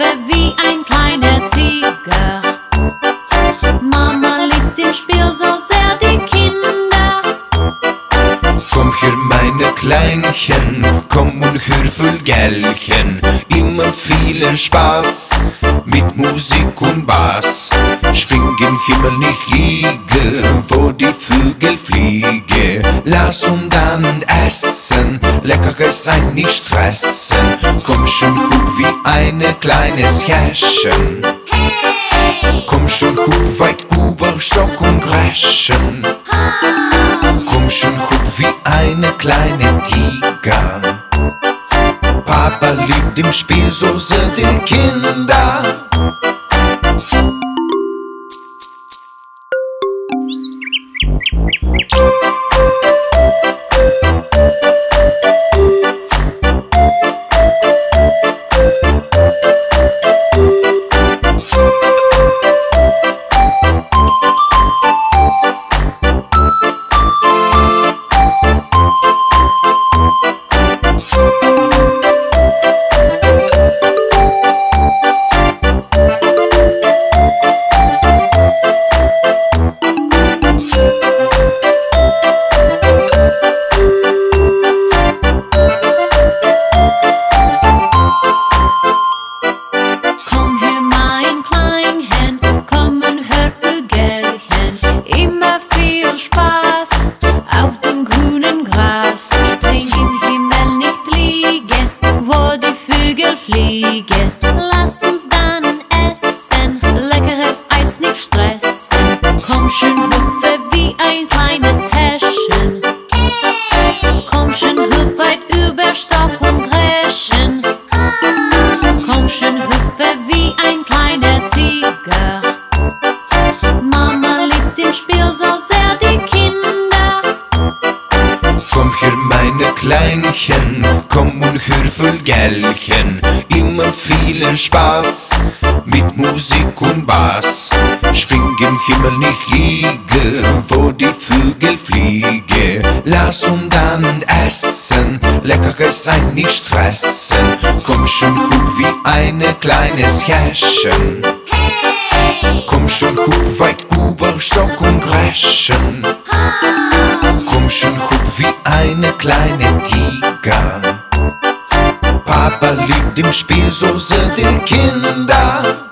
Hüpfe wie ein kleiner Tiger. Mama liebt im Spiel so sehr die Kinder. Komm her, meine Kleinchen, komm und hör Vögelchen. Immer vielen Spaß mit Musik und Bass. Im Himmel nicht liege, wo die Vögel leckeres sein, nicht stressen. Komm schon, hup wie eine kleines Häschen. Komm schon, hup weit über Stock und Gretchen. Komm schon, hup wie eine kleine Tiger. Papa liebt im Spiel so sehr die Kinder. Immer viel meine Kleinchen, komm und hör Vögelchen. Immer vielen Spaß mit Musik und Bass. Spring im Himmel nicht liege, wo die Vögel fliege. Lass uns dann essen, leckeres sein, nicht stressen. Komm schon, hup wie eine kleines Häschen. Komm schon, hup weit über Stock und Gretchen kleine Tiger. Papa liebt im Spiel so sehr die Kinder.